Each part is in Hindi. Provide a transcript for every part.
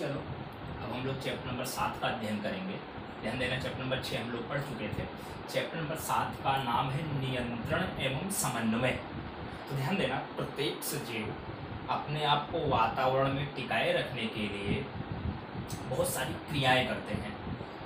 चलो, अब हम लोग चैप्टर नंबर सात का अध्ययन करेंगे। ध्यान देना चैप्टर नंबर छः हम लोग पढ़ चुके थे। चैप्टर नंबर सात का नाम है नियंत्रण एवं समन्वय। तो ध्यान देना, प्रत्येक सजीव अपने आप को वातावरण में टिकाए रखने के लिए बहुत सारी क्रियाएँ करते हैं।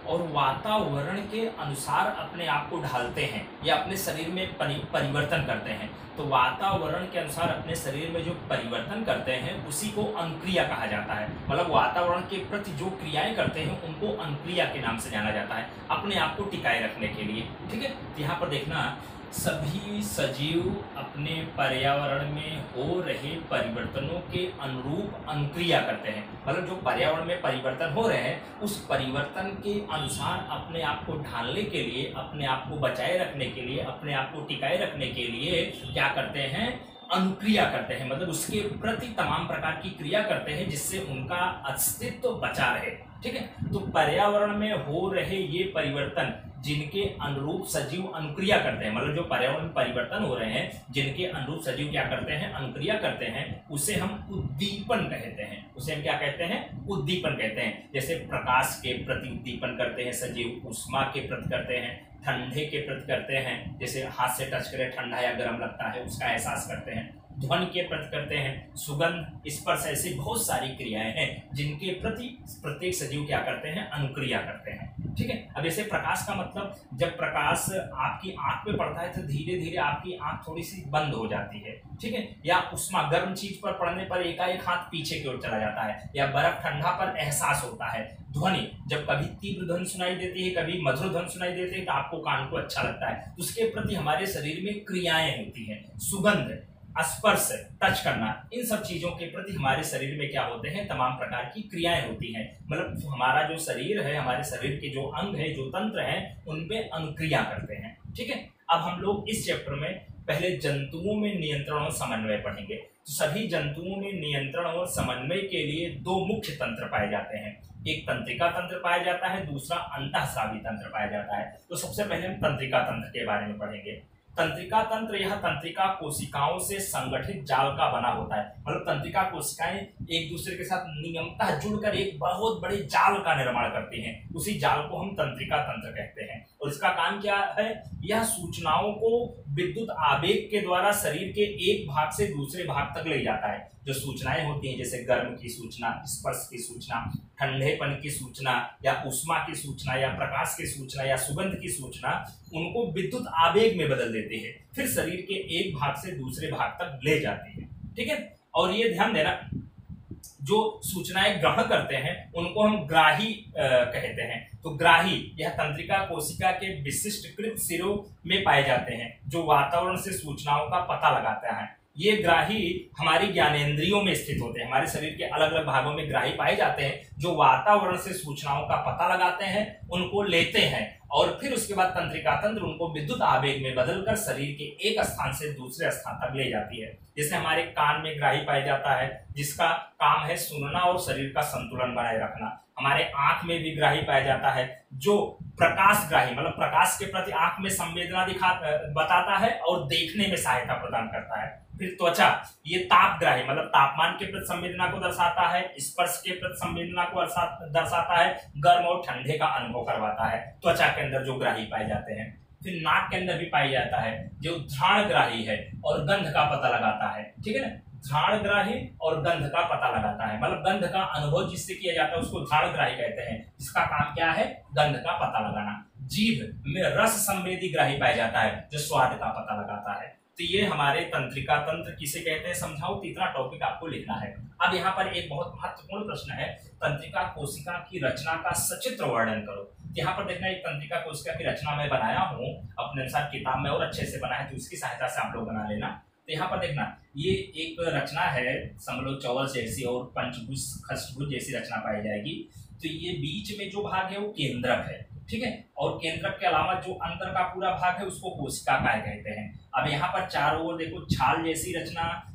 और वातावरण के अनुसार अपने आप को ढालते हैं या अपने शरीर में परिवर्तन करते हैं। तो वातावरण के अनुसार अपने शरीर में जो परिवर्तन करते हैं, उसी को अंक्रिया कहा जाता है। मतलब वातावरण के प्रति जो क्रियाएँ करते हैं, उनको अंक्रिया के नाम से जाना जाता है, अपने आप को टिकाए रखने के लिए। ठीक है? यहाँ पर देखना सभी सजीव अपने पर्यावरण में हो रहे परिवर्तनों के अनुरूप अनुक्रिया करते हैं। मतलब जो पर्यावरण में परिवर्तन हो रहे हैं, उस परिवर्तन के अनुसार अपने आप को ढालने के लिए, अपने आप को बचाए रखने के लिए, अपने आप को टिकाए रखने के लिए क्या करते हैं? अनुक्रिया करते हैं। मतलब उसके प्रति तमाम प्रकार की क्रिया करते हैं जिससे उनका अस्तित्व तो बचा रहे। ठीक है? तो पर्यावरण में हो रहे ये परिवर्तन जिनके अनुरूप सजीव अनुक्रिया करते हैं। मतलब जो पर्यावरण परिवर्तन हो रहे हैं, जिनके अनुरूप सजीव क्या करते हैं? अनुक्रिया करते हैं। उसे हम उद्दीपन कहते हैं। उसे हम क्या कहते हैं? उद्दीपन कहते हैं। जैसे प्रकाश के प्रति उद्दीपन करते हैं, सजीव उष्मा के प्रति करते हैं ठंडे के प्रति करते हैं। जैसे हाथ से टच करे, ठंडा या गर्म लगता है, उसका एहसास करते हैं। ध्वनि के प्रति करते हैं। सुगंध स्पर्श ऐसी बहुत सारी क्रियाएँ हैं, जिनके प्रति प्रत्येक सजीव क्या करते हैं? अनुक्रिया करते हैं। ठीक है? अब जैसे प्रकाश का मतलब जब प्रकाश आपकी आँख पे पड़ता है तो धीरे धीरे आपकी आँख थोड़ी सी बंद हो जाती है। ठीक है? या उष्मा गर्म चीज़ पर पड़ने पर एकाएक हाथ पीछे की ओर चला जाता है, या बर्फ़ ठंडा पर एहसास होता है। ध्वनि, जब कभी तीव्र ध्वनि सुनाई देती है, कभी मधुर ध्वनि सुनाई देती है तो आपको कान को अच्छा लगता है। उसके प्रति हमारे शरीर में क्रियाएँ होती हैं। सुगंध स्पर्श टच करना, इन सब चीज़ों के प्रति हमारे शरीर में क्या होते हैं? तमाम प्रकार की क्रियाएँ होती हैं। मतलब हमारा जो शरीर है, हमारे शरीर के जो अंग है, जो तंत्र है उनपे अनुक्रिया करते हैं। ठीक है? अब हम लोग इस चैप्टर में पहले जंतुओं में नियंत्रण और समन्वय पढ़ेंगे। तो सभी जंतुओं में नियंत्रण और समन्वय के लिए दो मुख्य तंत्र पाए जाते हैं। एक तंत्रिका तंत्र पाया जाता है, दूसरा अंतःस्रावी तंत्र पाया जाता है। तो सबसे पहले हम तंत्रिका तंत्र के बारे में पढ़ेंगे। तंत्रिका तंत्र यह तंत्रिका कोशिकाओं से संगठित जाल का बना होता है। मतलब तंत्रिका कोशिकाएँ एक दूसरे के साथ नियमता जुड़कर एक बहुत बड़े जाल का निर्माण करती हैं। उसी जाल को हम तंत्रिका तंत्र कहते हैं। और इसका काम क्या है? यह सूचनाओं को विद्युत आवेग के द्वारा शरीर के एक भाग से दूसरे भाग तक ले जाता है। जो सूचनाएँ होती हैं, जैसे गर्म की सूचना, स्पर्श की सूचना, ठंडेपन की सूचना या उष्मा की सूचना या प्रकाश की सूचना या सुगंध की सूचना, उनको विद्युत आवेग में बदल देती है। फिर शरीर के एक भाग से दूसरे भाग तक ले जाती है। ठीक है? और ये ध्यान देना, जो सूचनाएँ ग्रहण करते हैं, उनको हम ग्राही कहते हैं। तो ग्राही, यह तंत्रिका, कोशिका के विशिष्ट कृत सिरों में पाए जाते हैं, जो वातावरण से सूचनाओं का पता लगाता है। ये ग्राही हमारी ज्ञानेन्द्रियों में स्थित होते हैं। हमारे शरीर के अलग अलग भागों में ग्राही पाए जाते हैं, जो वातावरण से सूचनाओं का पता लगाते हैं, उनको लेते हैं और फिर उसके बाद तंत्रिका तंत्र उनको विद्युत आवेग में बदलकर शरीर के एक स्थान से दूसरे स्थान तक ले जाती है। जैसे हमारे कान में ग्राही पाया जाता है, जिसका काम है सुनना और शरीर का संतुलन बनाए रखना। हमारे आँख में भी ग्राही पाया जाता है, जो प्रकाश ग्राही मतलब प्रकाश के प्रति आँख में संवेदना दिखा, बताता है और देखने में सहायता प्रदान करता है। फिर त्वचा, ये ताप ग्राही मतलब तापमान के प्रति संवेदना को दर्शाता है, स्पर्श के प्रति संवेदना को दर्शाता है, गर्म और ठंडे का अनुभव करवाता है। त्वचा के अंदर जो ग्राही पाए जाते हैं, फिर नाक के अंदर भी पाया जाता है, जो ध्राण ग्राही है और गंध का पता लगाता है, ठीक है ना? घ्राण ग्राही और गंध का पता लगाता है मतलब गंध का अनुभव जिससे किया जाता है, उसको घ्राण ग्राही कहते हैं। इसका काम क्या है? गंध का पता लगाना। जीभ में रस संवेदी ग्राही पाया जाता है, जो स्वाद का पता लगाता है। तो ये हमारे तंत्रिका तंत्र किसे कहते हैं, समझाओ तो इतना टॉपिक आपको लिखना है। अब यहाँ पर एक बहुत महत्वपूर्ण प्रश्न है, तंत्रिका कोशिका की रचना का सचित्र वर्णन करो। यहाँ पर देखना एक तंत्रिका कोशिका की रचना मैं बनाया हूँ, अपने अनुसार किताब में और अच्छे से बनाया तो उसकी सहायता से आप लोग बना लेना। तो यहाँ पर देखना, ये एक रचना है समझ चौवल जैसी और पंचभुज खष्टभुज जैसी रचना पाई जाएगी। तो ये बीच में जो भाग है, वो केंद्रक है। ठीक है? और केंद्रक के अलावा जो अंतर का पूरा भाग है, उसको कोशिका काय कहते हैं। अब यहाँ पर चारों ओर देखो, छाल जैसी रचना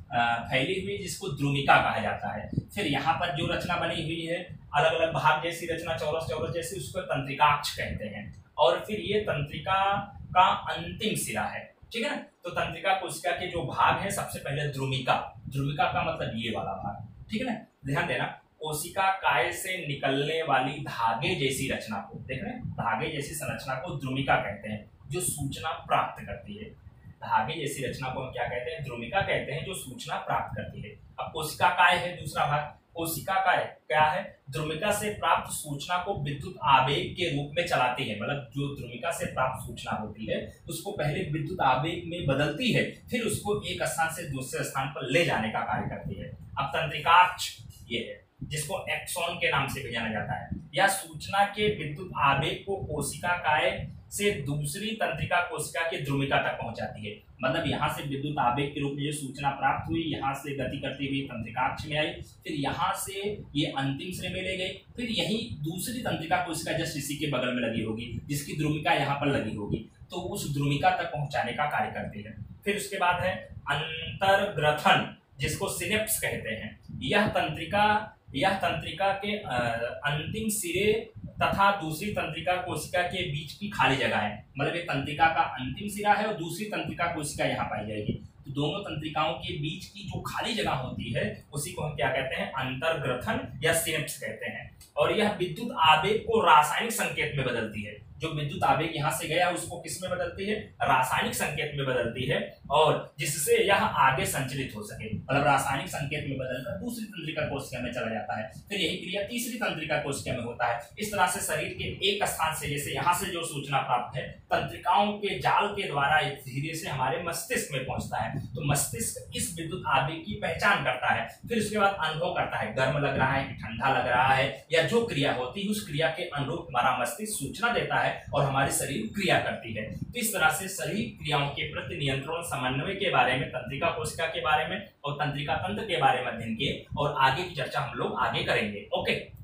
फैली हुई, जिसको द्रुमिका कहा जाता है। फिर यहाँ पर जो रचना बनी हुई है अलग अलग भाग जैसी रचना, चौरस चौरस जैसी, उसको तंत्रिकाक्ष कहते हैं। और फिर ये तंत्रिका का अंतिम सिरा है। ठीक है ना? तो तंत्रिका कोशिका के जो भाग है, सबसे पहले ध्रुमिका ध्रुमिका का मतलब ये वाला भाग। ठीक है ना? ध्यान देना। कोशिका काय से निकलने वाली धागे जैसी रचना को, देख रहे हैं? धागे जैसी संरचना को द्रुमिका कहते हैं, जो सूचना प्राप्त करती है। धागे जैसी रचना को हम क्या कहते हैं? ध्रुमिका कहते हैं, जो सूचना प्राप्त करती है। अब कोशिका काय है, दूसरा भाग। कोशिका का है क्या है? ध्रुमिका से प्राप्त सूचना को विद्युत आवेग के रूप में चलाती है। मतलब जो द्रुमिका से प्राप्त सूचना होती है, उसको पहले विद्युत आवेग में बदलती है, फिर उसको एक स्थान से दूसरे स्थान पर ले जाने का कार्य करती है। अब तंत्रिकाक्ष ये है। जिसको एक्सॉन के नाम से भी जाना जाता है। यह सूचना के विद्युत आवेग को कोशिका काय से दूसरी तंत्रिका कोशिका की ध्रुविका तक पहुंचाती है। मतलब यहाँ से विद्युत आवेग के रूप में जो सूचना प्राप्त हुई, यहाँ से गति करती हुई तंत्रिकाक्ष में आई, फिर यहाँ से ये अंतिम श्रेणी में ले गई, फिर यही दूसरी तंत्रिका कोशिका जस्ट इसी के बगल में लगी होगी, जिसकी ध्रुविका यहाँ पर लगी होगी। तो उस ध्रुविका तक पहुँचाने का कार्य करती है। फिर उसके बाद है अंतर्ग्रथन, जिसको सिनेप्स कहते हैं। यह तंत्रिका यह तंत्रिका के अंतिम सिरे तथा दूसरी तंत्रिका कोशिका के बीच की खाली जगह है। मतलब एक तंत्रिका का अंतिम सिरा है और दूसरी तंत्रिका कोशिका यहाँ पाई जाएगी। तो दोनों तंत्रिकाओं के बीच की जो खाली जगह होती है, उसी को हम क्या कहते हैं? अंतर्ग्रथन या सिनेप्स कहते हैं। और यह विद्युत आवेग को रासायनिक संकेत में बदलती है। जो विद्युत आवेग यहाँ से गया, उसको किसमें बदलती है? रासायनिक संकेत में बदलती है और जिससे यह आगे संचलित हो सके। मतलब रासायनिक संकेत में बदलकर दूसरी तंत्रिका कोशिका में चला जाता है। फिर यही क्रिया तीसरी तंत्रिका कोशिका में होता है। इस तरह से शरीर के एक स्थान से जैसे यहाँ से जो सूचना प्राप्त है, तंत्रिकाओं के जाल के द्वारा धीरे से हमारे मस्तिष्क में पहुँचता है। तो मस्तिष्क इस विद्युत आवेग की पहचान करता है। फिर उसके बाद अनुभव करता है। गर्म लग रहा है ठंडा लग रहा है या जो क्रिया होती है, उस क्रिया के अनुरूप हमारा मस्तिष्क सूचना देता है। और हमारे शरीर क्रिया करती है। तो इस तरह से शरीर क्रियाओं के प्रति नियंत्रण, समन्वय के बारे में, तंत्रिका कोशिका के बारे में और तंत्रिका तंत्र के बारे में अध्ययन किए और आगे की चर्चा हम लोग आगे करेंगे। ओके?